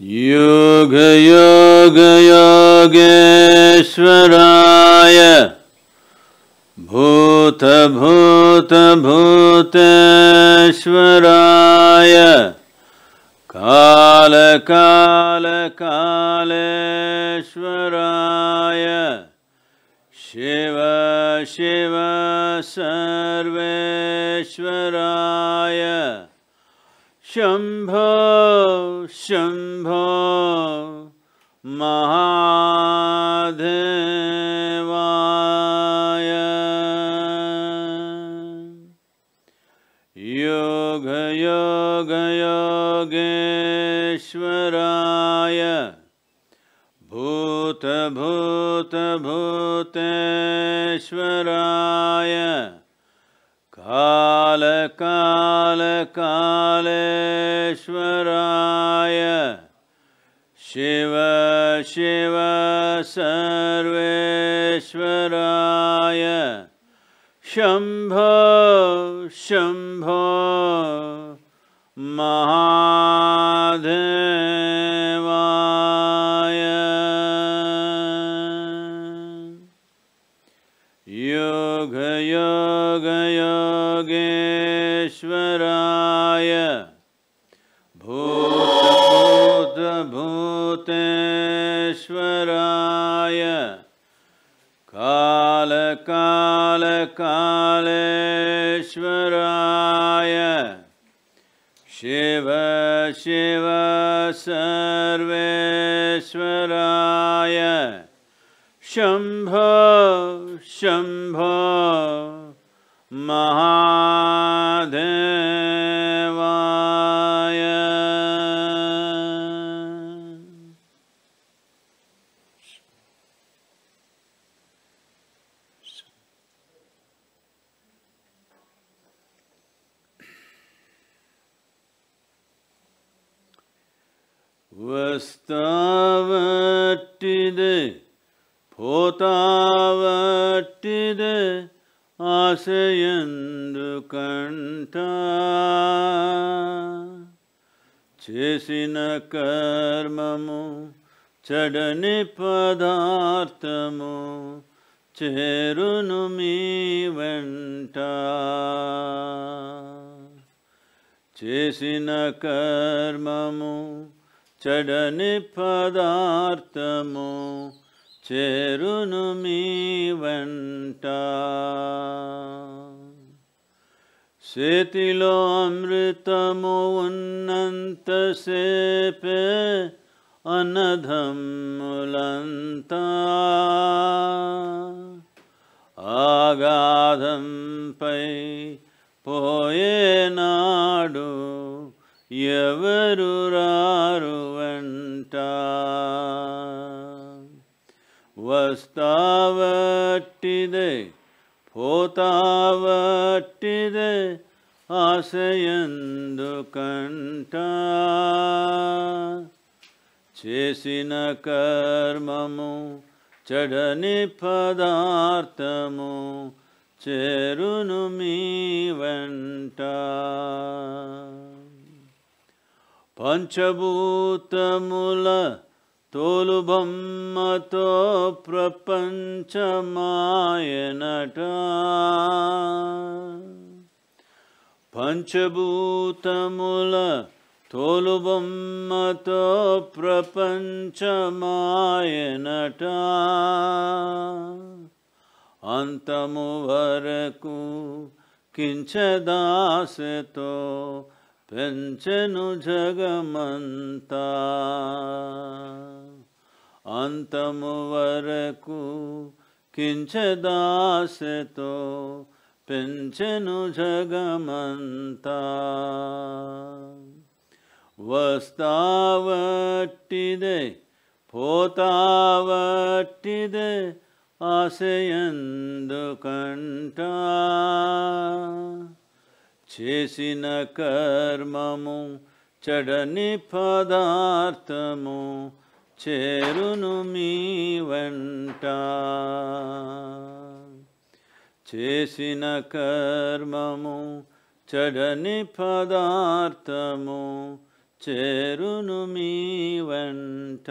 योगयोगयोगेश्वराय भूतभूतभूतेश्वराय कालकालकालेश्वराय शिव शिव सर्वेश्वराय शम्भो शम्भो महादेवाय। योगयोगयोगेश्वराय भूतभूतभूतेश्वराय कालकालकालेश्वराय शिव शिव सर्वेश्वराय शम्भो शम्भो कालकालकालेश्वराय शिव शिव सर्वेश्वराय शम्भो शम्भो వస్తావట్టిదే పోతావట్టిదే ఆశయందు కంట చేసిన కర్మము చెడని పదార్థము చేరును మీ వెంట. చేసిన కర్మము చడని పదార్థము చేరును మీ వెంట. చేతిలో అమృతము ఉన్నంతసేపే అన్నదమ్ములంతా. ఆగాధంపై పోయేనాడు ఎవరు రారు వెంట? వస్తావట్టిదే పోతావట్టిదే ఆశయందుకంట. చేసిన కర్మము చడని పదార్థము చేరును మీ వెంట. పంచభూతముల తోలుబొమ్మతో ప్రపంచమాయనట. పంచభూతముల తోలుబొమ్మతో ప్రపంచమాయనట. అంతము వరకు కించదాసతో పెంచెను జగమంతా అంతము వరకు కించదాసతో పెంచెను జగమంతా వస్తావట్టిదే పోతావట్టిదే ఆశయందు కంట చేసిన కర్మము చడని పదార్థము చేరును మీ వెంట. చేసిన కర్మము చడని పదార్థము చేరును మీ వెంట.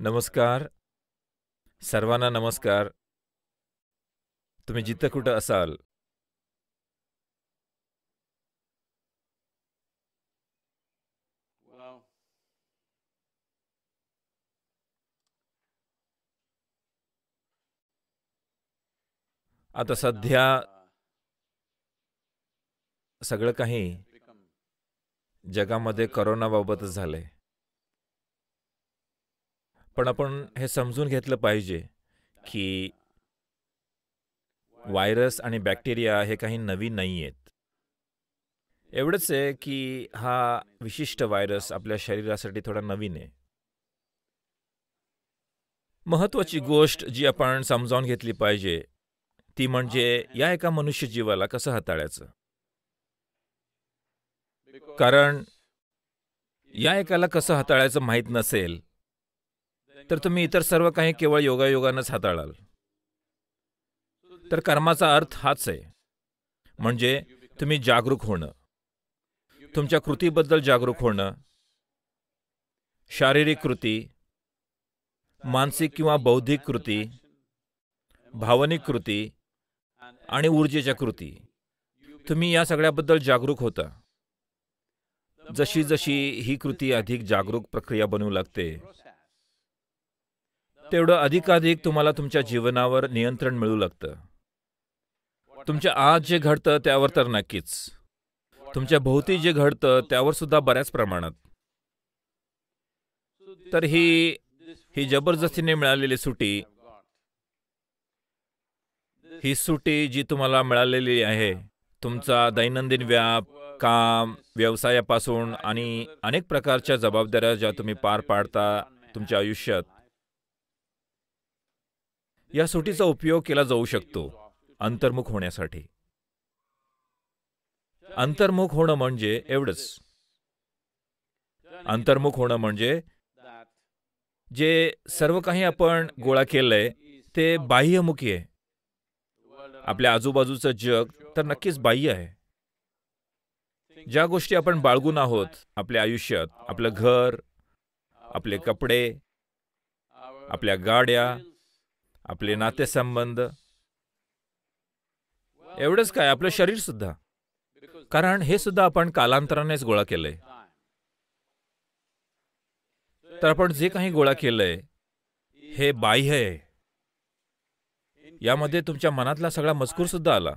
నమస్కార్. સર્વાના నమస్కార్. तुम्ही जिथं कुठं असाल. आता सध्या सगळं काही जगामध्ये करोनाबाबतच झालंय. पण आपण हे समजून घेतलं पाहिजे की व्हायरस आणि बॅक्टेरिया हे काही नवीन नाही आहेत एवढंच आहे की हा विशिष्ट व्हायरस आपल्या शरीरासाठी थोडा नवीन आहे. महत्वाची गोष्ट जी आपण समजावून घेतली पाहिजे ती म्हणजे या एका मनुष्य जीवाला कसं हाताळायचं? कारण या एकाला कसं हाताळायचं माहीत नसेल तर तुम्ही इतर सर्व काही केवळ योगायोगानंच हाताळाल. तर कर्माचा अर्थ हाच आहे. म्हणजे तुम्ही जागरूक होणं. तुमच्या कृतीबद्दल जागरूक होणं. शारीरिक कृती मानसिक किंवा बौद्धिक कृती भावनिक कृती आणि ऊर्जेच्या कृती. तुम्ही या सगळ्याबद्दल जागरूक होता. जशी जशी ही कृती अधिक जागरूक प्रक्रिया बनवू लागते तेवढं अधिकाधिक तुम्हाला तुमच्या जीवनावर नियंत्रण मिळू लागतं. तुमच्या आज जे घडतं त्यावर तर नक्कीच. तुमच्या भोवती जे घडतं त्यावर सुद्धा बऱ्याच प्रमाणात. तर ही ही जबरदस्तीने मिळालेली सुटी ही सुटी जी तुम्हाला मिळालेली आहे तुमचा दैनंदिन व्याप काम व्यवसायापासून आणि अनेक प्रकारच्या जबाबदाऱ्या ज्या तुम्ही पार पाडता तुमच्या आयुष्यात या सुटीचा उपयोग केला जाऊ शकतो. अंतर्मुख होण्यासाठी. अंतर्मुख होणं म्हणजे एवढंच. अंतर्मुख होणं म्हणजे जे सर्व काही आपण गोळा केलंय ते बाह्यमुखी आहे. आपल्या आजूबाजूचं जग तर नक्कीच बाह्य आहे. ज्या गोष्टी आपण बाळगून आहोत आपल्या आयुष्यात आपलं घर आपले कपडे आपल्या गाड्या आपले नातेसंबंध एवढंच काय आपलं शरीर सुद्धा. कारण हे सुद्धा आपण कालांतरानेच गोळा केलंय. तर आपण जे काही गोळा केलंय हे बाह्य आहे. यामध्ये तुमच्या मनातला सगळा मजकूर सुद्धा आला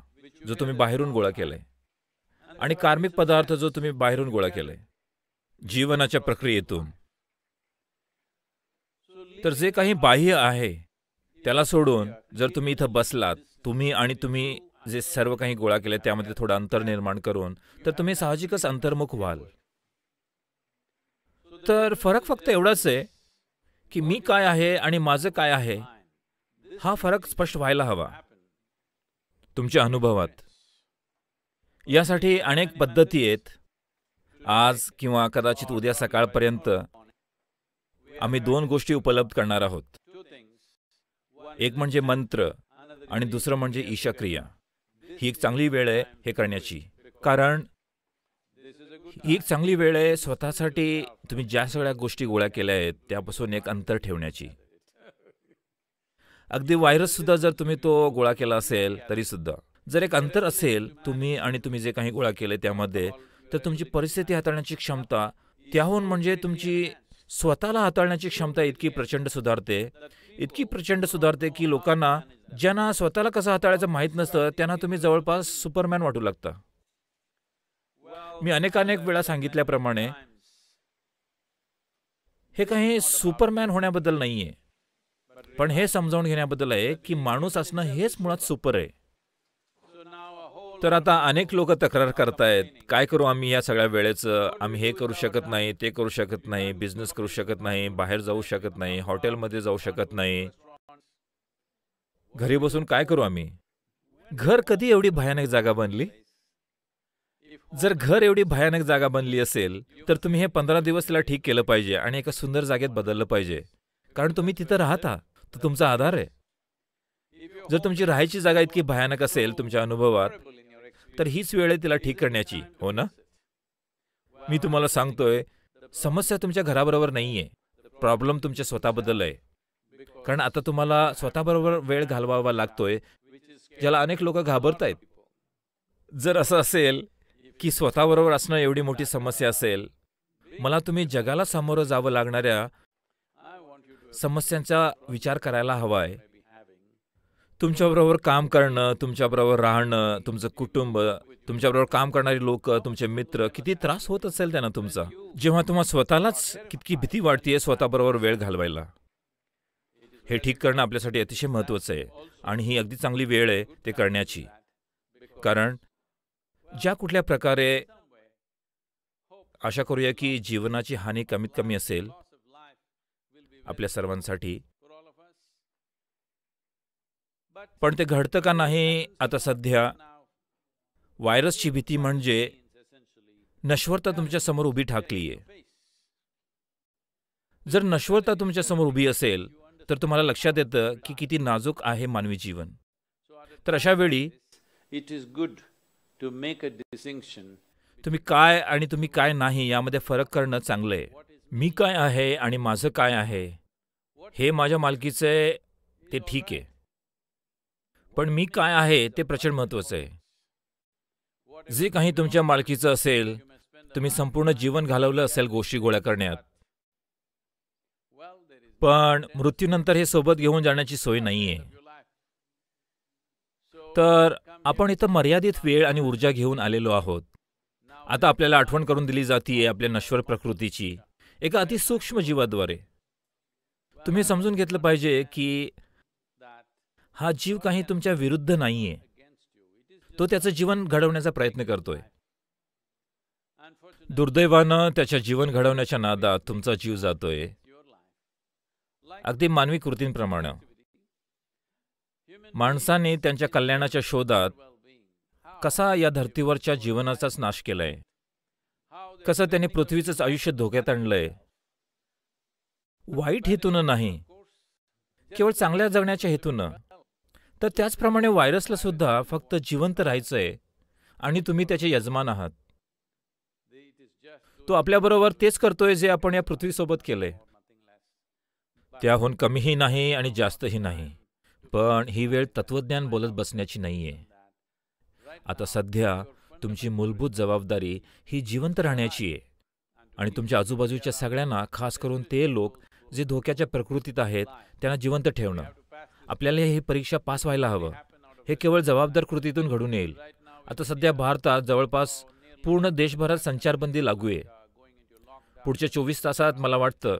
जो तुम्ही बाहेरून गोळा केलाय. आणि कार्मिक पदार्थ जो तुम्ही बाहेरून गोळा केलाय जीवनाच्या प्रक्रियेतून. तर जे काही बाह्य आहे त्याला सोडून जर तुम्ही इथं बसलात तुम्ही आणि तुम्ही जे सर्व काही गोळा केले त्यामध्ये थोडं अंतर निर्माण करून तर तुम्ही साहजिकच अंतर्मुख व्हाल. तर फरक फक्त एवढाच आहे की मी काय आहे आणि माझं काय आहे हा फरक स्पष्ट व्हायला हवा. तुमच्या अनुभवात. यासाठी अनेक पद्धती आहेत. आज किंवा कदाचित उद्या सकाळपर्यंत आम्ही दोन गोष्टी उपलब्ध करणार आहोत. एक म्हणजे मंत्र आणि दुसरं म्हणजे ईशाक्रिया. ही एक चांगली वेळ आहे हे करण्याची. कारण ही एक चांगली वेळ आहे स्वतःसाठी तुम्ही ज्या सगळ्या गोष्टी गोळ्या केल्या आहेत त्यापासून एक अंतर ठेवण्याची. अगदी व्हायरस सुद्धा जर तुम्ही तो गोळा केला असेल तरी सुद्धा जर एक अंतर असेल तुम्ही आणि तुम्ही जे काही गोळा केले त्यामध्ये तर तुमची परिस्थिती हाताळण्याची क्षमता त्याहून म्हणजे तुमची स्वतःला हाताळण्याची क्षमता इतकी प्रचंड सुधारते इतकी प्रचंड सुधारते की लोकांना ज्यांना स्वतःला कसं हाताळायचं माहीत नसतं त्यांना तुम्ही जवळपास सुपरमॅन वाटू लागता. मी अनेकानेक वेळा सांगितल्याप्रमाणे हे काही सुपरमॅन होण्याबद्दल नाहीये. पण हे समजावून घेण्याबद्दल आहे की माणूस असणं हेच मुळात सुपर आहे. तर आता अनेक लोक तक्रार करतायत. काय करू आम्ही या सगळ्या वेळेचं? आम्ही हे करू शकत नाही ते करू शकत नाही बिझनेस करू शकत नाही बाहेर जाऊ शकत नाही हॉटेलमध्ये जाऊ शकत नाही. घरी बसून काय करू आम्ही? घर कधी एवढी भयानक जागा बनली? जर घर एवढी भयानक जागा बनली असेल तर तुम्ही हे पंधरा दिवस तिला ठीक केलं पाहिजे आणि एका सुंदर जागेत बदललं पाहिजे. कारण तुम्ही तिथं राहता. तो तुमचा आधार आहे. जर तुमची राहायची जागा इतकी भयानक असेल तुमच्या अनुभवात तर हीच वेळ आहे तिला ठीक करण्याची हो ना? मी तुम्हाला सांगतोय समस्या तुमच्या घराबरोबर नाहीये. प्रॉब्लेम तुमच्या स्वतःबद्दल आहे. कारण आता तुम्हाला स्वतःबरोबर वेळ घालवावा लागतोय ज्याला अनेक लोक घाबरत आहेत जर असं असेल की स्वतःबरोबर असणं एवढी मोठी समस्या असेल मला तुम्ही जगाला सामोरं जावं लागणाऱ्या समस्यांचा विचार करायला हवा आहे तुमच्याबरोबर काम करणं तुमच्याबरोबर राहणं तुमचं कुटुंब तुमच्याबरोबर काम करणारी लोक तुमचे मित्र किती त्रास होत असेल त्यांना तुमचा? जेव्हा तुम्हाला स्वतःलाच कितकी भीती वाटतेय स्वतःबरोबर वेळ घालवायला. हे ठीक करणं आपल्यासाठी अतिशय महत्वाचं आहे आणि ही अगदी चांगली वेळ आहे ते करण्याची. कारण ज्या कुठल्या प्रकारे आशा करूया की जीवनाची हानी कमीत कमी असेल आपल्या सर्वांसाठी पण ते घडतं का नाही आता सध्या? व्हायरसची भीती म्हणजे नश्वरता तुमच्यासमोर उभी ठाकलीये. जर नश्वरता तुमच्यासमोर उभी असेल तर तुम्हाला लक्षात येतं की किती नाजूक आहे मानवी जीवन. तर अशा वेळी It is good to make a distinction. तुम्ही काय आणि तुम्ही काय नाही यामध्ये फरक करणं चांगलं आहे मी काय आहे आणि माझं काय आहे? हे माझ्या मालकीचे ते ठीक आहे. पण मी काय आहे ते प्रचंड महत्वाचं आहे. जे काही तुमच्या मालकीचं असेल तुम्ही संपूर्ण जीवन घालवलं असेल गोष्टी गोळ्या करण्यात. पण मृत्यूनंतर हे सोबत घेऊन जाण्याची सोय नाहीये. तर आपण इथं मर्यादित वेळ आणि ऊर्जा घेऊन आलेलो आहोत. आता आपल्याला आठवण करून दिली जातीये आपल्या नश्वर प्रकृतीची. एका अतिसूक्ष्म जीवाद्वारे. तुम्ही समजून घेतलं पाहिजे की हा जीव काही तुमच्या विरुद्ध नाहीये. तो त्याचं जीवन घडवण्याचा प्रयत्न करतोय. दुर्दैवानं त्याच्या जीवन घडवण्याच्या नादात तुमचा जीव जातोय. अगदी मानवी कृतींप्रमाणे. माणसाने त्यांच्या कल्याणाच्या शोधात कसा या धर्तीवरच्या जीवनाचाच नाश केलाय? कसं त्याने पृथ्वीचंच आयुष्य धोक्यात आणलंय? वाईट हेतून नाही केवळ चांगल्या जगण्याच्या हेतूनं. तर त्याचप्रमाणे व्हायरसला सुद्धा फक्त जिवंत राहायचंय आणि तुम्ही त्याचे यजमान आहात. तो आपल्याबरोबर तेच करतोय जे आपण या पृथ्वीसोबत केलंय. त्याहून कमीही नाही आणि जास्तही नाही पण ही वेळ तत्वज्ञान बोलत बसण्याची नाहीये. आता सध्या तुमची मूलभूत जबाबदारी ही जिवंत राहण्याची आहे आणि तुमच्या आजूबाजूच्या सगळ्यांना खास करून ते लोक जे धोक्याच्या प्रकृतीत आहेत त्यांना जिवंत ठेवणं. आपल्याला ही परीक्षा पास व्हायला हवं. हे केवळ जबाबदार कृतीतून घडून येईल. आता सध्या भारतात जवळपास पूर्ण देशभरात संचारबंदी लागू आहे. पुढच्या चोवीस तासात मला वाटतं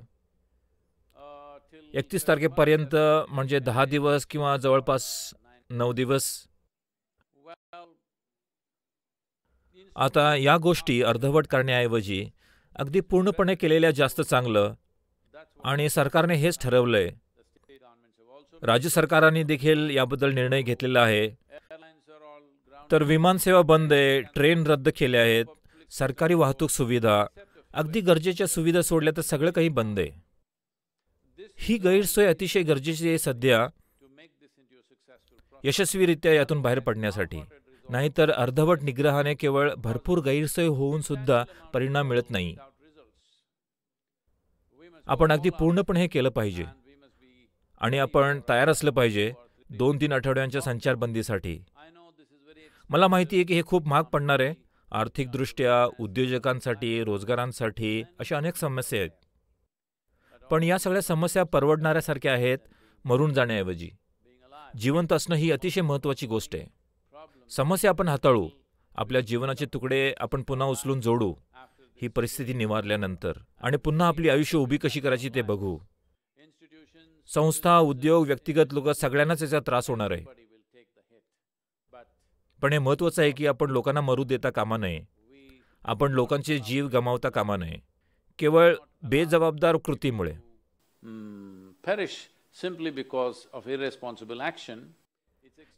एकतीस तारखेपर्यंत म्हणजे दहा दिवस किंवा जवळपास नऊ दिवस. आता या गोष्टी अर्धवट करण्याऐवजी अगदी पूर्णपणे केलेल्या जास्त चांगलं आणि सरकारने हेच ठरवलंय. राज्य सरकारांनी देखील याबद्दल निर्णय घेतलेला आहे. तर विमानसेवा बंद आहे ट्रेन रद्द केल्या आहेत सरकारी वाहतूक सुविधा अगदी गरजेच्या सुविधा सोडल्या तर सगळं काही बंद आहे. ही गैरसोय अतिशय गरजेची आहे सध्या यशस्वीरित्या यातून बाहेर पडण्यासाठी. नाहीतर अर्धवट निग्रहाने केवळ भरपूर गैरसोय होऊन सुद्धा परिणाम मिळत नाही. आपण अगदी पूर्णपणे हे केलं पाहिजे. आणि आपण तयार असलं पाहिजे दोन तीन आठवड्यांच्या संचारबंदीसाठी. मला माहिती आहे की हे खूप महाग पडणार आहे. आर्थिकदृष्ट्या उद्योजकांसाठी रोजगारांसाठी अशा अनेक समस्या आहेत. पण या सगळ्या समस्या परवडणाऱ्यासारख्या आहेत मरून जाण्याऐवजी. जिवंत असणं ही अतिशय महत्वाची गोष्ट आहे. समस्या आपण हाताळू. आपल्या जीवनाचे तुकडे आपण पुन्हा उचलून जोडू. ही परिस्थिती निवारल्यानंतर. आणि पुन्हा आपली आयुष्य उभी कशी करायची ते बघू. संस्था उद्योग व्यक्तिगत लोक सगळ्यांनाच याचा त्रास होणार आहे. पण हे महत्वाचं आहे की आपण लोकांना मरू देता कामा नये. आपण लोकांचे जीव गमावता कामा नये. केवळ बेजबाबदार कृतीमुळे.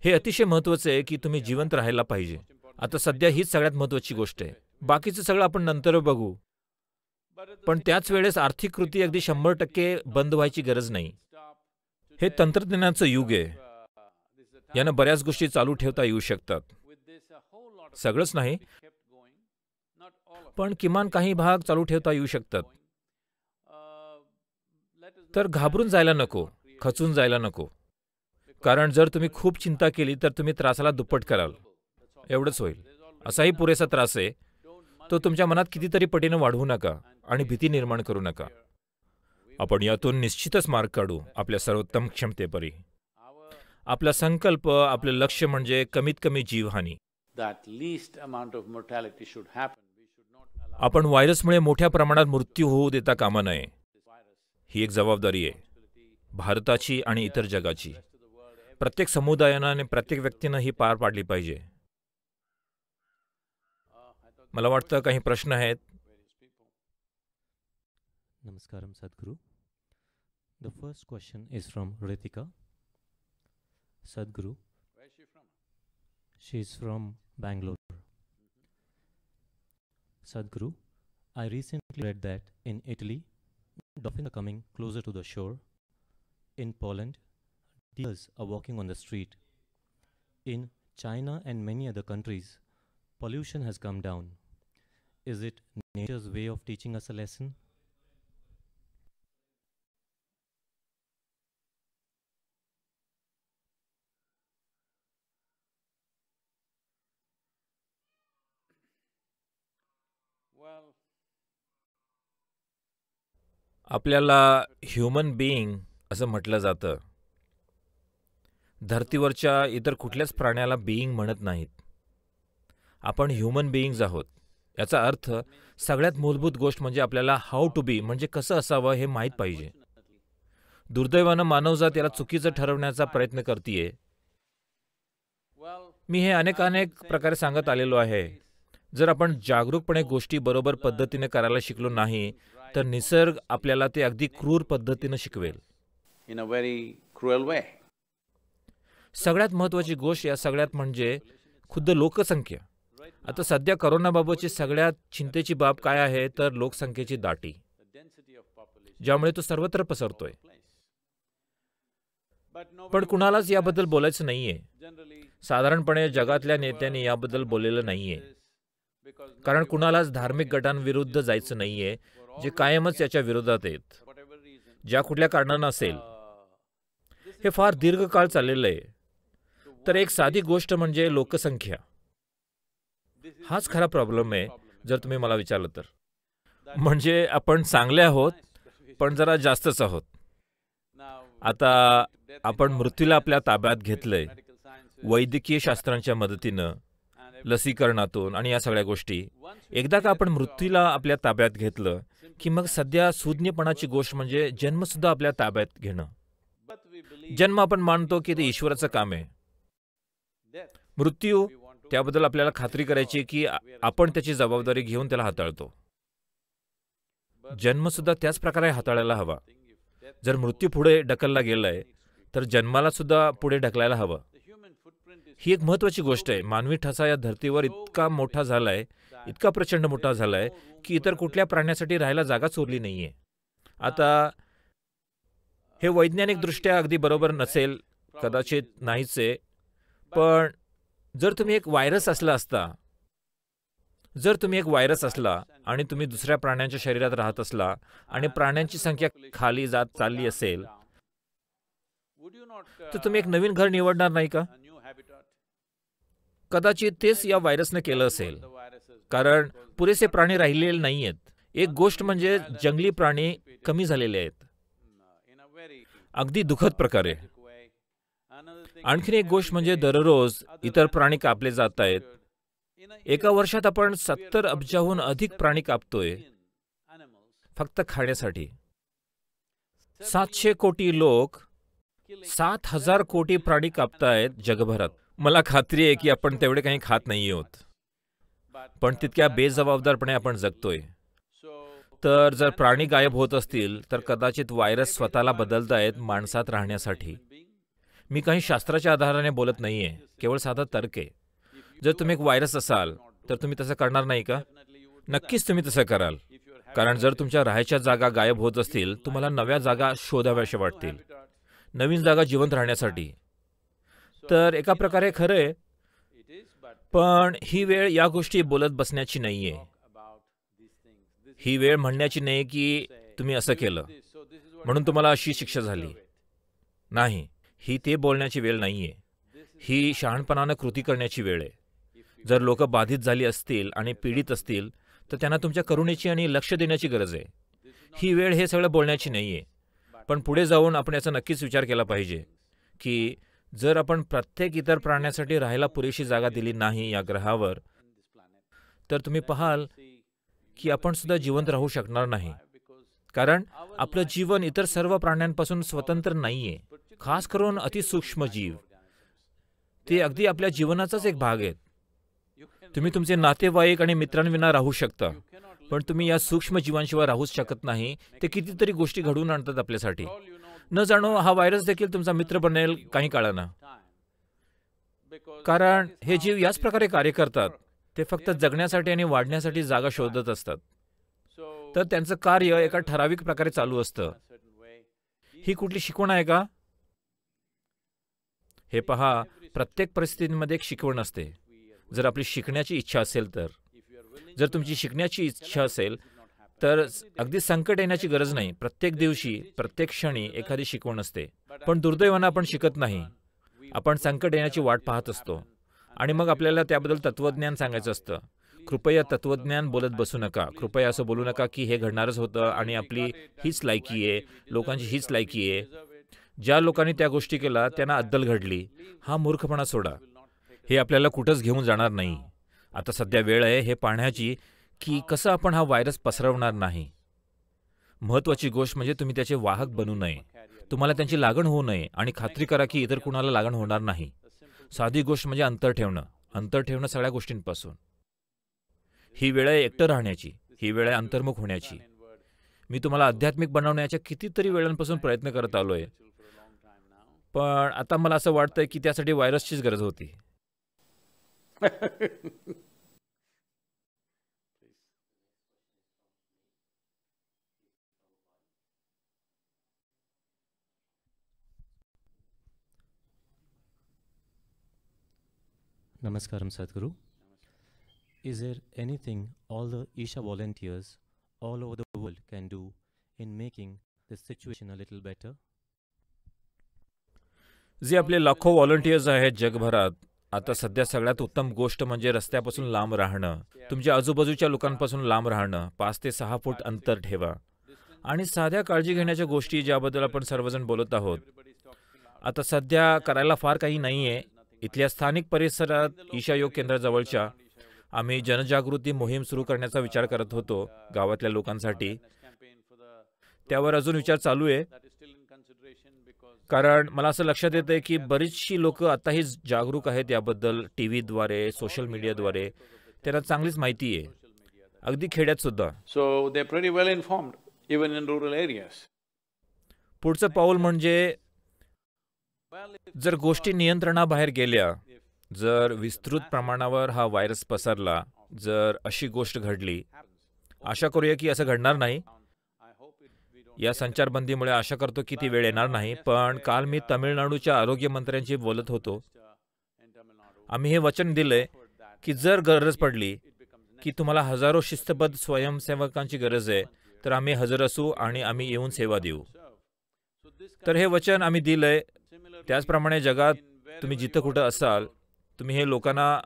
हे अतिशय महत्वाचं आहे की तुम्ही जिवंत राहायला पाहिजे. आता सध्या हीच सगळ्यात महत्वाची गोष्ट आहे. बाकीचं सगळं आपण नंतर बघू. पण त्याच वेळेस आर्थिक कृती अगदी शंभर टक्के बंद व्हायची गरज नाही. हे तंत्रज्ञानाचं युग आहे. यानं बऱ्याच गोष्टी चालू ठेवता येऊ शकतात. सगळंच नाही पण किमान काही भाग चालू ठेवता येऊ शकतात. तर घाबरून जायला नको खचून जायला नको. कारण जर तुम्ही खूप चिंता केली तर तुम्ही त्रासाला दुप्पट कराल. एवढंच होईल. असाही पुरेसा त्रास आहे. तो तुमच्या मनात कितीतरी पटीनं वाढवू नका आणि भीती निर्माण करू नका. आपण यातून निश्चितच मार्ग काढू आपल्या सर्वोत्तम क्षमतेपरी. आपला संकल्प आपलं लक्ष म्हणजे कमीत कमी जीवहानी. आपण व्हायरसमुळे मोठ्या प्रमाणात मृत्यू होऊ देता कामा नये. ही एक जबाबदारी आहे. भारताची आणि इतर जगाची. प्रत्येक समुदायानं आणि प्रत्येक व्यक्तीनं ही पार पाडली पाहिजे. मला वाटतं काही प्रश्न आहेत. Namaskaram Sadhguru. The first question is from Ritika. Sadhguru, Where is she from? she is from Bangalore. Mm-hmm. Sadhguru, I recently read that in Italy, dolphins are coming closer to the shore. In Poland, deers are walking on the street. In China and many other countries, pollution has come down. Is it nature's way of teaching us a lesson? आपल्याला human being असं म्हटलं जातं. धर्तीवरच्या इतर कुठल्याच प्राण्याला being म्हणत नाहीत. आपण ह्युमन बिईंग्ज आहोत. याचा अर्थ सगळ्यात मूलभूत गोष्ट म्हणजे आपल्याला हाऊ टू बी म्हणजे कसं असावं हे माहीत पाहिजे. दुर्दैवानं मानवजात याला चुकीचं ठरवण्याचा प्रयत्न करतीये. मी हे अनेक अनेक प्रकारे सांगत आलेलो आहे. जर आपण जागरूकपणे गोष्टी बरोबर पद्धतीने करायला शिकलो नाही तर निसर्ग आपल्याला ते अगदी क्रूर पद्धतीनं शिकवेल. In a very cruel way. सगळ्यात महत्वाची गोष्ट या सगळ्यात म्हणजे खुद्द लोकसंख्या. आता सध्या करोनाबाबतची सगळ्यात चिंतेची बाब काय आहे तर लोकसंख्येची दाटी. ज्यामुळे तो सर्वत्र पसरतोय. पण कुणालाच याबद्दल बोलायचं नाहीये. साधारणपणे जगातल्या नेत्यांनी याबद्दल बोललेलं नाहीये. कारण कुणालाच धार्मिक गटांविरुद्ध जायचं नाहीये. जे कायमच याच्या विरोधात आहेत ज्या कुठल्या कारणानं असेल हे फार दीर्घकाळ चाललेलं आहे. तर एक साधी गोष्ट म्हणजे लोकसंख्या. हाच खरा प्रॉब्लेम आहे जर तुम्ही मला विचारलं तर. म्हणजे आपण चांगले आहोत पण जरा जास्तच आहोत. आता आपण मृत्यूला आपल्या ताब्यात घेतलंय वैद्यकीय शास्त्रांच्या मदतीनं लसीकरणातून आणि या सगळ्या गोष्टी. एकदा का आपण मृत्यूला आपल्या ताब्यात घेतलं की मग सध्या सुज्ञपणाची गोष्ट म्हणजे जन्मसुद्धा आपल्या ताब्यात घेणं. जन्म आपण मानतो की ते ईश्वराचं काम आहे. मृत्यू त्याबद्दल आपल्याला खात्री करायची की आपण त्याची जबाबदारी घेऊन त्याला हाताळतो. जन्मसुद्धा त्याच प्रकारे हाताळायला हवा. जर मृत्यू पुढे ढकलला गेलाय तर जन्माला सुद्धा पुढे ढकलायला हवं. ही एक महत्वाची गोष्ट आहे. मानवी ठसा या धर्तीवर इतका मोठा झालाय इतका प्रचंड मोठा झालाय की इतर कुठल्या प्राण्यासाठी राहायला जागा सोडली नाहीये. आता हे वैज्ञानिकदृष्ट्या अगदी बरोबर नसेल कदाचित नाहीच आहे पण जर तुम्ही एक व्हायरस असला असता जर तुम्ही एक व्हायरस असला आणि तुम्ही दुसऱ्या प्राण्यांच्या शरीरात राहत असला आणि प्राण्यांची संख्या खाली जात चालली असेल तर तुम्ही एक नवीन घर निवडणार नाही का? कदाचित तेच या व्हायरसने केलं असेल. कारण पुरेसे प्राणी राहिलेले नाही आहेत एक गोष्ट म्हणजे जंगली प्राणी कमी झालेले आहेत. अगदी दुखद प्रकारे. आणखीन एक गोष्ट म्हणजे दररोज इतर प्राणी कापले जात आहेत. एका वर्षात आपण सत्तर अब्जाहून अधिक प्राणी कापतोय. फक्त खाण्यासाठी. सातशे कोटी लोक सात हजार कोटी प्राणी कापतायत जगभरात. मला खात्री आहे की आपण तेवढे काही खात नाही आहोत. पण तितक्या बेजबाबदारपणे आपण जगतोय. तर जर प्राणी गायब होत असतील तर कदाचित व्हायरस स्वतःला बदलतायत माणसात राहण्यासाठी. मी काही शास्त्राच्या आधाराने बोलत नाहीये केवळ साधा तर्क आहे. जर तुम्ही एक व्हायरस असाल तर तुम्ही तसं करणार नाही का? नक्कीच तुम्ही तसं कराल. कारण जर तुमच्या राहायच्या जागा गायब होत असतील तुम्हाला नव्या जागा शोधाव्याशा वाटतील. नवीन जागा जिवंत राहण्यासाठी. तर एका प्रकारे खरं आहे पण ही वेळ या गोष्टी बोलत बसण्याची नाहीये. ही वेळ म्हणण्याची नाही की तुम्ही असं केलं. म्हणून तुम्हाला अशी शिक्षा झाली. नाही, ही ते बोलण्याची वेळ नाहीये. ही शहाणपणानं कृती करण्याची वेळ आहे. जर लोक बाधित झाली असतील आणि पीडित असतील, तर त्यांना तुमच्या करुणेची आणि लक्ष देण्याची गरज आहे. ही वेळ हे सगळं बोलण्याची नाहीये. पण पुढे जाऊन आपण याचा नक्कीच विचार केला पाहिजे की जर आपण प्रत्येक इतर प्राण्यासाठी राहायला पुरेशी जागा दिली नाही या ग्रहावर तर तुम्ही पाहाल की आपण सुद्धा जिवंत राहू शकणार नाही. कारण आपलं जीवन इतर सर्व प्राण्यांपासून स्वतंत्र नाहीये खास करून अतिसूक्ष्म जीव. ते अगदी आपल्या जीवनाचाच एक भाग आहेत. तुम्ही तुमचे नातेवाईक आणि मित्रांविना राहू शकता पण तुम्ही या सूक्ष्म जीवांशिवाय राहूच शकत नाही. ते कितीतरी गोष्टी घडवून आणतात आपल्यासाठी. न जाणो हा व्हायरस देखील तुमचा मित्र बनेल काही काळानं. कारण हे जीव याच प्रकारे कार्य करतात. ते फक्त जगण्यासाठी आणि वाढण्यासाठी जागा शोधत असतात. तर त्यांचं कार्य एका ठराविक प्रकारे चालू असतं. ही कुठली शिकवण आहे का? हे पहा प्रत्येक परिस्थितीमध्ये एक शिकवण असते. जर आपली शिकण्याची इच्छा असेल तर. जर तुमची शिकण्याची इच्छा असेल तर अगदी संकट येण्याची गरज नाही. प्रत्येक दिवशी प्रत्येक क्षणी एखादी शिकवण असते. पण दुर्दैवानं आपण शिकत नाही. आपण संकट येण्याची वाट पाहत असतो. आणि मग आपल्याला त्याबद्दल तत्वज्ञान सांगायचं असतं. कृपया तत्वज्ञान बोलत बसू नका. कृपया असं बोलू नका की हे घडणारच होतं आणि आपली हीच लायकी आहे. लोकांची हीच लायकी आहे. ज्या लोकांनी त्या गोष्टी केल्या त्यांना अद्दल घडली. हा मूर्खपणा सोडा. हे आपल्याला कुठंच घेऊन जाणार नाही. आता सध्या वेळ आहे हे पाहण्याची की कसं आपण हा व्हायरस पसरवणार नाही? महत्वाची गोष्ट म्हणजे तुम्ही त्याचे वाहक बनू नये. तुम्हाला त्यांची लागण होऊ नये आणि खात्री करा की इतर कुणाला लागण होणार नाही. साधी गोष्ट म्हणजे अंतर ठेवणं. अंतर ठेवणं सगळ्या गोष्टींपासून. ही वेळ आहे एकटं राहण्याची. ही वेळ आहे अंतर्मुख होण्याची. मी तुम्हाला आध्यात्मिक बनवण्याच्या कितीतरी वेळांपासून प्रयत्न करत आलो आहे पण आता मला असं वाटतंय की त्यासाठी व्हायरसचीच गरज होती. Namaskaram, Sadhguru. Is there anything all the Isha volunteers all over the world can do in making the situation a little better? जे आपले लाखो व्हॉलंटियर्स आहेत जगभरात आता सध्या सगळ्यात उत्तम गोष्ट म्हणजे रस्त्यापासून लांब राहणं तुमच्या आजूबाजूच्या लोकांपासून लांब राहणं पाच ते सहा फूट अंतर ठेवा आणि साध्या काळजी घेण्याच्या गोष्टी ज्याबद्दल आपण सर्वजण बोलत आहोत आता सध्या करायला फार काही नाही आहे इथल्या स्थानिक परिसरात ईशा योग केंद्राजवळच्या आम्ही जनजागृती मोहीम सुरू करण्याचा विचार करत होतो गावातल्या लोकांसाठी. त्यावर अजून विचार चालू आहे. कारण मला असं लक्षात येतंय की बरीचशी लोक आताही जागरूक आहेत याबद्दल टी व्हीद्वारे सोशल मीडियाद्वारे. त्यांना चांगलीच माहिती आहे. अगदी खेड्यात सुद्धा. They're pretty well informed, even in rural areas. पुढचं पाऊल म्हणजे जर गोष्टी नियंत्रणाबाहेर गेल्या जर विस्तृत प्रमाणावर हा व्हायरस पसरला जर अशी गोष्ट घडली आशा करूया की असं घडणार नाही. या संचारबंदीमुळे आशा करतो की ती वेळ येणार नाही पण काल मी तमिळनाडूच्या आरोग्य मंत्र्यांशी बोलत होतो. आम्ही हे वचन दिले की जर गरज पडली की तुम्हाला हजारो शिस्तबद्ध स्वयंसेवकांची गरज आहे तर आम्ही हजर असू आणि आम्ही येऊन सेवा देऊ. तर हे वचन आम्ही दिलंय त्याचप्रमाणे जगात तुम्ही जिथं कुठं असाल तुम्ही हे लोकांना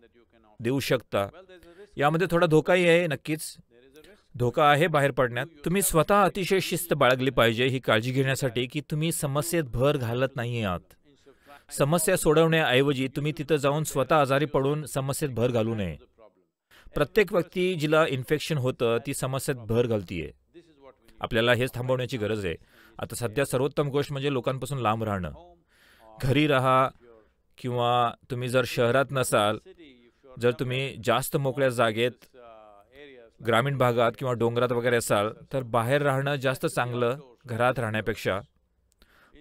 देऊ शकता. यामध्ये थोडा धोकाही आहे नक्कीच. धोका आहे बाहेर पडण्यात. तुम्ही स्वतः अतिशय शिस्त बाळगली पाहिजे ही काळजी घेण्यासाठी की तुम्ही समस्येत भर घालत नाही आहात समस्या सोडवण्याऐवजी तुम्ही तिथं जाऊन स्वतः आजारी पडून समस्येत भर घालू नये. प्रत्येक व्यक्ती जिला इन्फेक्शन होतं ती समस्येत भर घालतीये. आपल्याला हेच थांबवण्याची गरज आहे. आता सध्या सर्वोत्तम गोष्ट म्हणजे लोकांपासून लांब राहणं. घरी राहा किंवा तुम्ही जर शहरात नसाल जर तुम्ही जास्त मोकळ्या जागेत ग्रामीण भागात किंवा डोंगरात वगैरे असाल तर बाहेर राहणं जास्त चांगलं घरात राहण्यापेक्षा.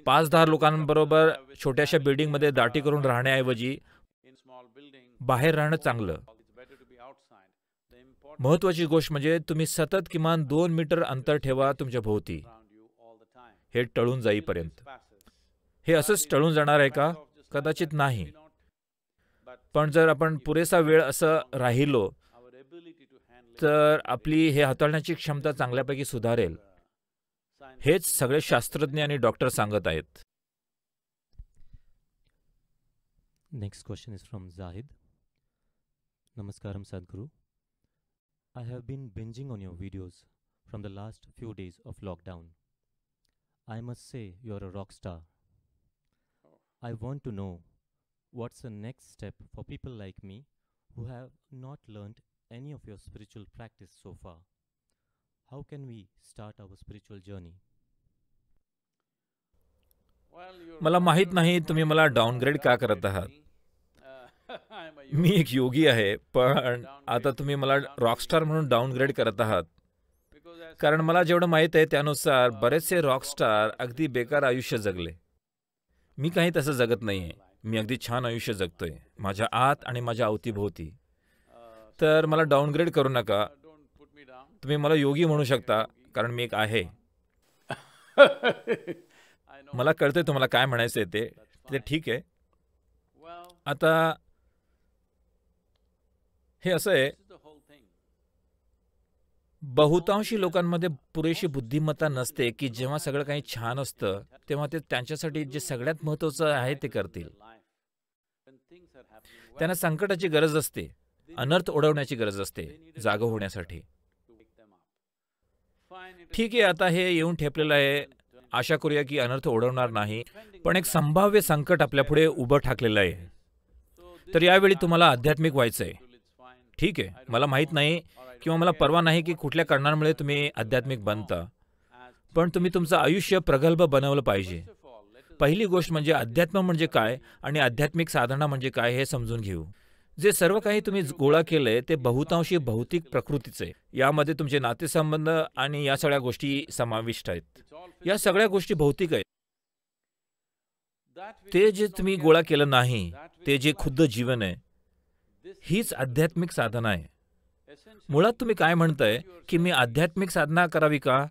पाच दहा लोकांबरोबर छोट्याशा बिल्डिंगमध्ये दाटी करून राहण्याऐवजी बाहेर राहणं चांगलं. महत्वाची गोष्ट म्हणजे तुम्ही सतत किमान दोन मीटर अंतर ठेवा तुमच्या भोवती. हे टळून जाईपर्यंत. हे असंच टळून जाणार आहे का? कदाचित नाही. पण जर आपण पुरेसा वेळ असं राहिलो तर आपली हे हाताळण्याची क्षमता चांगल्यापैकी सुधारेल. हेच सगळे शास्त्रज्ञ आणि डॉक्टर सांगत आहेत. Next question is from Zahid नमस्कार Sadhguru. I have been bingeing on your videos from the last few days of lockdown I must say you're a rock star I want to know what's the next step for people like me who have not learned any of your spiritual practice so far. How can we start our spiritual journey? Well, you're मला right, माहित you're नाही right. तुम्ही मला You're downgrade का करत downgrading आहात me. Uh, I'm a me yogi. एक योगी आहे पण आता तुम्ही मला रॉकस्टार म्हणून डाऊनग्रेड करत आहात Because as कारण मला जेवढं माहीत आहे त्यानुसार बरेचसे रॉकस्टार अगदी बेकार आयुष्य जगले मी काही तसं जगत नाहीये मी अगदी छान आयुष्य जगतोय माझ्या आत आणि माझ्या अवतीभोवती तर मला डाऊनग्रेड करू नका. तुम्ही मला योगी म्हणू शकता कारण मी एक आहे. मला कळतंय तुम्हाला काय म्हणायचं ते That's ते fine. ठीक आहे आता हे असं आहे this is the whole thing. बहुतांशी लोकांमध्ये पुरेशी बुद्धिमत्ता नसते की जेव्हा सगळं काही छान असतं तेव्हा ते त्यांच्यासाठी जे सगळ्यात महत्त्वाचं आहे ते करतील. त्यांना संकटाची गरज असते अनर्थ ओढवण्याची गरज असते जाग होण्यासाठी. ठीक आहे आता हे येऊन ठेपलेलं आहे. आशा करूया की अनर्थ ओढवणार नाही पण एक संभाव्य संकट आपल्यापुढे उभं ठाकलेलं आहे. तर यावेळी तुम्हाला आध्यात्मिक व्हायचंय. आहे. ठीक आहे. मला माहीत नाही किंवा मला परवा नाही की कुठल्या कारणांमुळे तुम्ही आध्यात्मिक बनता. पण तुम्ही तुमचं आयुष्य प्रगल्भ बनवलं पाहिजे. पहिली गोष्ट म्हणजे अध्यात्म म्हणजे काय आणि आध्यात्मिक साधना म्हणजे काय हे समजून घेऊ. जे सर्व काही तुम्ही गोळा केलंय ते बहुतांशी भौतिक प्रकृतीचे यामध्ये तुमचे नातेसंबंध आणि या सगळ्या गोष्टी समाविष्ट आहेत. या सगळ्या गोष्टी भौतिक आहेत. ते जे तुम्ही गोळा केलं नाही ते जे खुद्द जीवन आहे हीच आध्यात्मिक साधना आहे. मुळात तुम्ही काय म्हणताय की मी आध्यात्मिक साधना करावी का?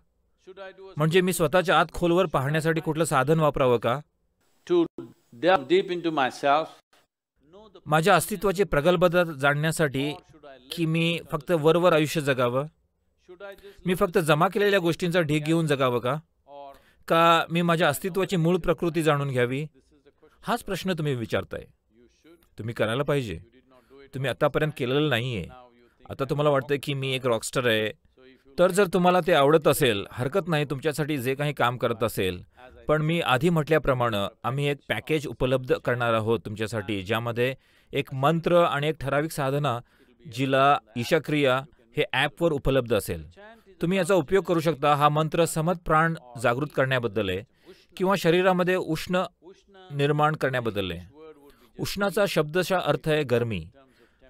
म्हणजे मी स्वतःच्या आत खोलवर पाहण्यासाठी कुठलं साधन वापरावं का? माझ्या अस्तित्वाची प्रगल्भता जाणण्यासाठी की मी फक्त वरवर आयुष्य जगावं? मी फक्त जमा केलेल्या गोष्टींचा ढीग घेऊन जगावं का? का मी माझ्या अस्तित्वाची मूळ प्रकृती जाणून घ्यावी? हाच प्रश्न तुम्ही विचारताय. तुम्ही करायला पाहिजे. तुम्ही आतापर्यंत केलेलं नाहीये. आहे आता तुम्हाला वाटतंय की मी एक रॉकस्टर आहे. तर जर तुम्हाला ते आवडत असेल हरकत नाही तुमच्यासाठी जे काही काम करत असेल पण मी आधी म्हटल्याप्रमाणे आम्ही एक पॅकेज उपलब्ध करणार आहोत तुमच्यासाठी ज्यामध्ये एक मंत्र आणि एक ठराविक साधना जिला ईशाक्रिया हे ॲपवर उपलब्ध असेल. तुम्ही याचा उपयोग करू शकता. हा मंत्र समत प्राण जागृत करण्याबद्दल आहे किंवा शरीरामध्ये उष्ण निर्माण करण्याबद्दल आहे. उष्णाचा शब्दशा अर्थ आहे गरमी.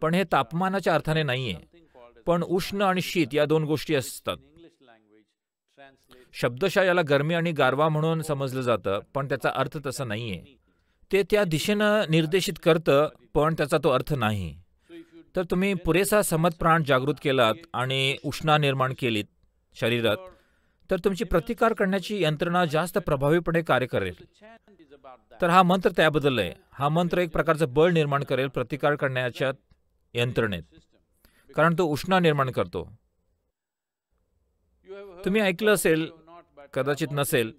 पण हे तापमानाच्या अर्थाने नाहीये. आहे पण उष्ण आणि शीत या दोन गोष्टी असतात. शब्दशः याला गरमी आणि गारवा म्हणून समजलं जातं पण त्याचा अर्थ तसा नाहीये. ते त्या दिशेनं निर्देशित करतं पण त्याचा तो अर्थ नाही. तर तुम्ही पुरेसा समत प्राण जागृत केलात आणि उष्णा निर्माण केलीत शरीरात तर तुमची प्रतिकार करण्याची यंत्रणा जास्त प्रभावीपणे कार्य करेल. तर हा मंत्र त्याबद्दल आहे. हा मंत्र एक प्रकारचं बळ निर्माण करेल प्रतिकार करण्याच्या यंत्रणेत. कारण तो उष्णा निर्माण करतो. तुम्ही ऐकलं असेल कदाचित नसेल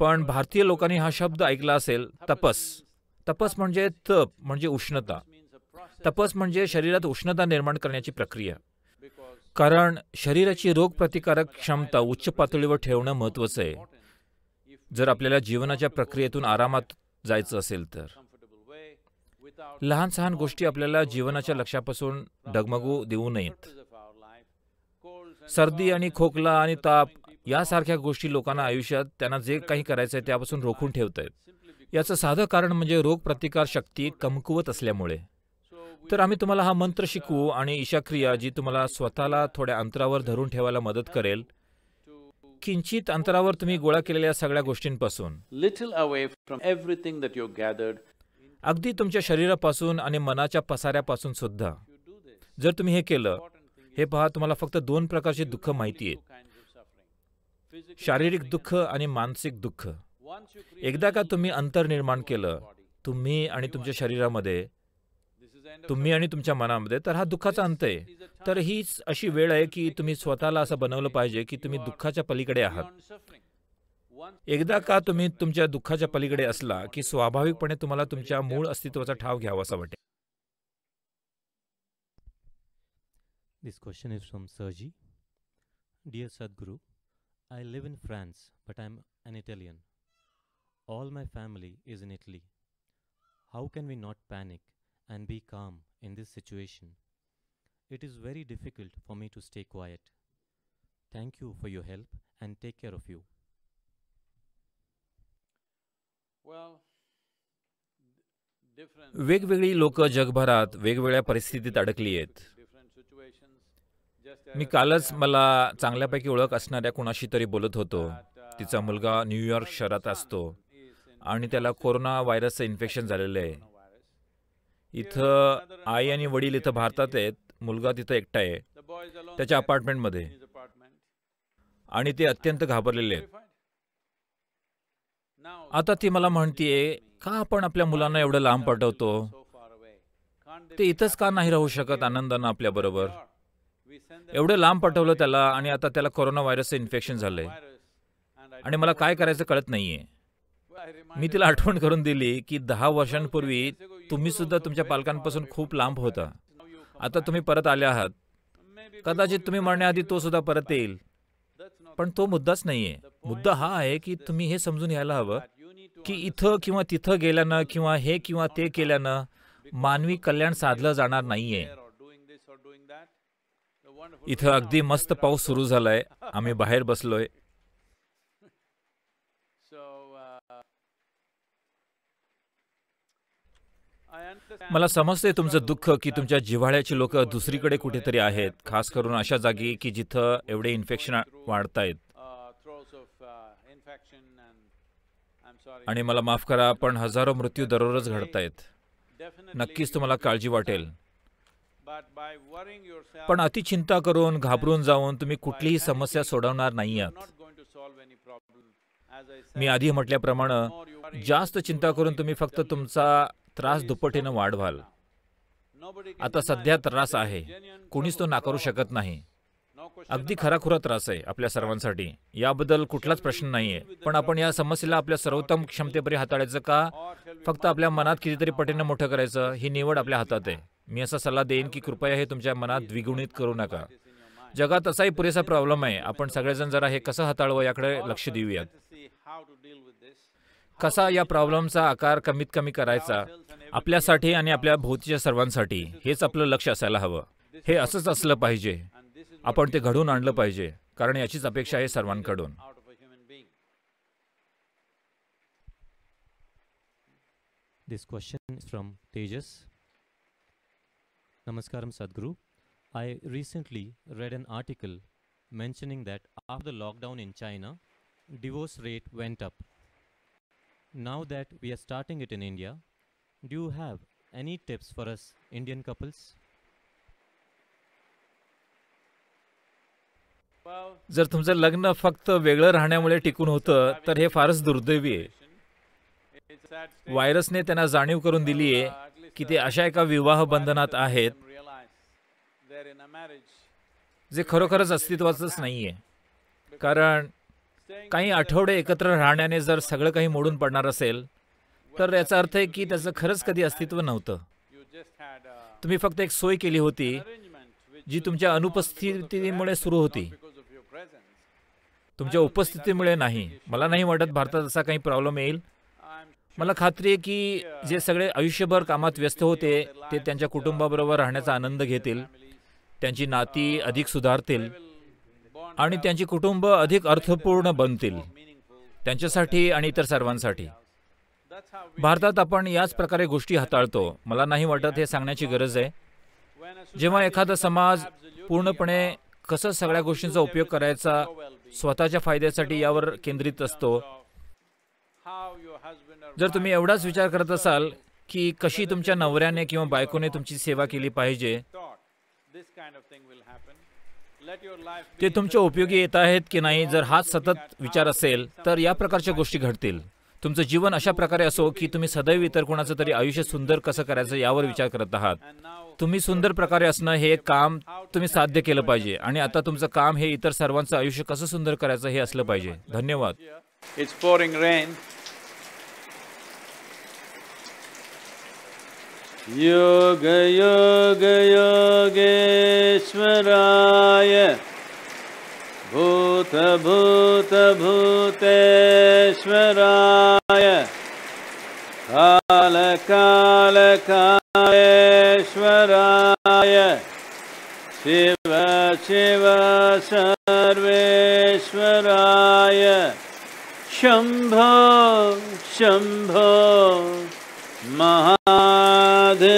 पण भारतीय लोकांनी हा शब्द ऐकला असेल तपस. तपस म्हणजे तप म्हणजे उष्णता. तपस म्हणजे शरीरात उष्णता निर्माण करण्याची प्रक्रिया. कारण शरीराची रोगप्रतिकारक क्षमता उच्च पातळीवर ठेवणं महत्वाचं आहे. जर आपल्याला जीवनाच्या प्रक्रियेतून आरामात जायचं असेल तर. लहान सहान गोष्टी आपल्याला जीवनाच्या लक्षापासून डगमगू देऊ नयेत. सर्दी आणि खोकला आणि ताप यासारख्या गोष्टी लोकांना आयुष्यात त्यांना जे काही करायचं आहे त्यापासून रोखून ठेवत आहेत याचं साधं कारण म्हणजे रोगप्रतिकार शक्ती कमकुवत असल्यामुळे. तर आम्ही तुम्हाला हा मंत्र शिकवू आणि ईशाक्रिया जी तुम्हाला स्वतःला थोड्या अंतरावर धरून ठेवायला मदत करेल किंचित अंतरावर तुम्ही गोळा केलेल्या सगळ्या गोष्टींपासून. Little away from everything that you gathered अगदी तुमच्या शरीरापासून आणि मनाच्या पसाऱ्यापासून सुद्धा. जर तुम्ही हे केलं हे पहा तुम्हाला फक्त दोन प्रकारचे दुःख माहिती आहेत. शारीरिक दुःख आणि मानसिक दुःख. एकदा का तुम्ही अंतर निर्माण केलं तुम्ही आणि तुमच्या शरीरामध्ये तुम्ही आणि तुमच्या मनामध्ये तर हा दुःखाचा अंत आहे. तर हीच अशी वेळ आहे की तुम्ही स्वतःला असं बनवलं पाहिजे की तुम्ही दुःखाच्या पलीकडे आहात. एकदा का तुम्ही तुमच्या दुःखाच्या पलीकडे असला की स्वाभाविकपणे तुम्हाला तुमच्या मूळ अस्तित्वाचा ठाव घ्यावा असं वाटेल This question is from Sergi. Dear Sadhguru, I live in France, but I'm an Italian. All my family is in Italy. How can we not panic and be calm in this situation? It is very difficult for me to stay quiet. Thank you for your help and take care of you. वेगवेगळी लोक जगभरात वेगवेगळ्या परिस्थितीत अडकली आहेत. मी कालच मला चांगल्यापैकी ओळख असणाऱ्या कुणाशी तरी बोलत होतो. तिचा मुलगा न्यूयॉर्क शहरात असतो आणि त्याला कोरोना व्हायरसचं इन्फेक्शन झालेलं आहे. इथं आई आणि वडील इथं भारतात आहेत. मुलगा तिथं एकटा आहे. त्याच्या अपार्टमेंटमध्ये आणि ते अत्यंत घाबरलेले आहेत. आता ती मला म्हणतीये का आपण आपल्या मुलांना एवढं लांब पाठवतो? ते इथंच का नाही राहू शकत आनंदानं आपल्या बरोबर? एवढं लांब पाठवलं त्याला आणि आता त्याला कोरोना व्हायरसचं इन्फेक्शन झालंय. आणि मला काय करायचं कळत नाहीये. मी तिला आठवण करून दिली की दहा वर्षांपूर्वी तुम्ही सुद्धा तुमच्या पालकांपासून खूप लांब होता. आता तुम्ही परत आले आहात. कदाचित तुम्ही म्हणण्याआधी तो सुद्धा परत येईल. पण तो मुद्दाच नाहीये. मुद्दा हा आहे की तुम्ही हे समजून घ्यायला हवं की इथं किंवा तिथं गेल्यानं किंवा हे किंवा ते केल्यानं मानवी कल्याण साधलं जाणार नाहीये. इथं अगदी मस्त पाऊस सुरू झालाय. आम्ही बाहेर बसलोय. मला समजते तुमचं दुःख की तुमच्या जिव्हाळ्याची लोक दुसरीकडे कुठेतरी आहेत खास करून अशा जागी की जिथं एवढे इन्फेक्शन वाढतायत. आणि मला माफ करा पण हजारो मृत्यू दररोज घडतायत. नक्कीच तुम्हाला काळजी वाटेल. पण अति चिंता करून घाबरून जाऊन तुम्ही कुठलीही समस्या सोडवणार नाही आहात मी आधी म्हटल्याप्रमाणे जास्त चिंता करून तुम्ही फक्त तुमचा त्रास दुप्पटीनं वाढवाल. आता सध्या त्रास आहे. कोणीच तो नाकारू शकत नाही. अगदी खराखुरा त्रास आहे आपल्या सर्वांसाठी. याबद्दल कुठलाच प्रश्न नाहीये. पण आपण या समस्येला आपल्या सर्वोत्तम क्षमतेपरी हाताळायचं का? फक्त आपल्या मनात कितीतरी पटीनं मोठं करायचं ही निवड आपल्या हातात आहे. मी असा सल्ला देईन की कृपया हे तुमच्या मनात द्विगुणित करू नका. जगात असाही पुरेसा प्रॉब्लेम आहे. आपण सगळेजण जरा हे कसं हाताळवं याकडे लक्ष देऊयात. कसा या प्रॉब्लेमचा आकार कमीत कमी करायचा? आपल्यासाठी आणि आपल्या भोवतीच्या सर्वांसाठी हेच आपलं लक्ष असायला हवं. हे असंच असलं पाहिजे. आपण ते घडवून आणलं पाहिजे कारण याचीच अपेक्षा आहे सर्वांकडून This question is from Tejas. Namaskaram Sadhguru. I recently read an article mentioning that after the lockdown in China, divorce rate went up. Now that we are starting it in India, do you have any tips for us Indian couples? जर तुमचं लग्न फक्त वेगळं राहण्यामुळे टिकून होतं तर हे फारच दुर्दैवी आहे. व्हायरसने त्यांना जाणीव करून दिली आहे की ते अशा एका विवाह बंधनात आहेत जे खरोखरच अस्तित्वाचंच नाहीये. कारण काही आठवडे एकत्र राहण्याने जर सगळं काही मोडून पडणार असेल तर याचा अर्थ आहे की त्याचं खरंच कधी अस्तित्व नव्हतं. तुम्ही फक्त एक सोय केली होती जी तुमच्या अनुपस्थितीमुळे सुरू होती. तुमच्या उपस्थितीमुळे नाही. मला नाही वाटत भारतात असा काही प्रॉब्लेम येईल. मला खात्री आहे की जे सगळे आयुष्यभर कामात व्यस्त होते ते त्यांच्या कुटुंबाबरोबर राहण्याचा आनंद घेतील त्यांची नाती अधिक सुधारतील आणि त्यांची कुटुंब अधिक अर्थपूर्ण बनतील त्यांच्यासाठी आणि इतर सर्वांसाठी. भारतात आपण याच प्रकारे गोष्टी हाताळतो. मला नाही वाटत हे सांगण्याची गरज आहे. जेव्हा एखादा समाज पूर्णपणे कसं सगळ्या गोष्टींचा उपयोग करायचा स्वतःच्या फायद्यासाठी यावर केंद्रित असतो. जर तुम्ही एवढाच विचार करत असाल की कशी तुमच्या नवऱ्याने किंवा बायकोने तुमची सेवा केली पाहिजे ते तुमच्या उपयोगी येत आहेत की नाही जर हाच सतत विचार असेल तर या प्रकारच्या गोष्टी घडतील. तुमचं जीवन अशा प्रकारे असो की तुम्ही सदैव इतर कोणाचं तरी आयुष्य सुंदर कसं करायचं यावर विचार करत आहात. तुम्ही सुंदर प्रकारे असणं हे काम तुम्ही साध्य केलं पाहिजे आणि आता तुमचं काम हे इतर सर्वांचं आयुष्य कसं सुंदर करायचं हे असलं पाहिजे. धन्यवाद. योग योग योगेश्वराय भूतभूतभूतेश्वराय कालकालकालेश्वराय शिव शिव सर्वेश्वराय। शम्भो शम्भो महाधे